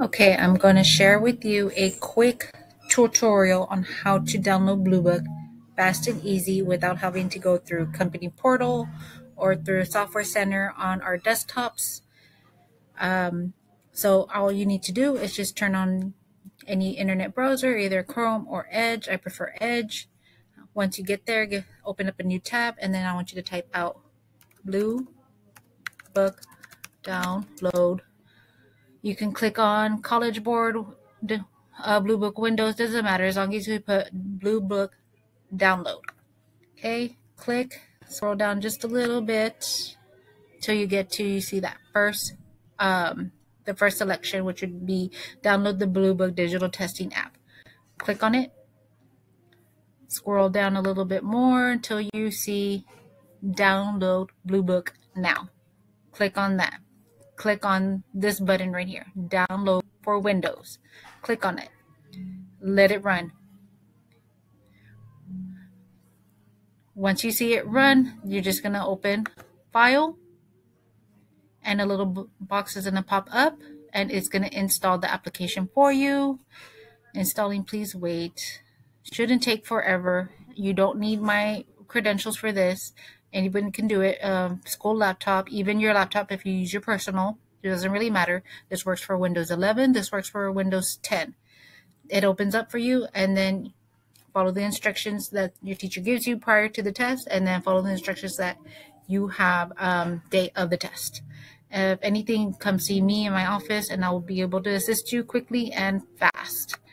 Okay, I'm going to share with you a quick tutorial on how to download Bluebook fast and easy without having to go through company portal or through software center on our desktops. Um, so all you need to do is just turn on any internet browser, either Chrome or Edge. I prefer Edge. Once you get there, get, open up a new tab, and then I want you to type out Blue Book Download you can click on College Board, uh, Blue Book Windows, doesn't matter as long as you put Blue Book Download. Okay, click, scroll down just a little bit till you get to, you see that first, um, the first selection, which would be download the Blue Book Digital Testing app. Click on it, scroll down a little bit more until you see download Blue Book now. Click on that click on this button right here, download for Windows. Click on it. Let it run. Once you see it run, you're just going to open File, and a little box is going to pop up, and it's going to install the application for you. Installing, please wait. Shouldn't take forever. You don't need my credentials for this. Anyone can do it. Um, school laptop, even your laptop if you use your personal. It doesn't really matter. This works for Windows 11. This works for Windows 10. It opens up for you and then follow the instructions that your teacher gives you prior to the test and then follow the instructions that you have um, day of the test. If anything, come see me in my office and I will be able to assist you quickly and fast.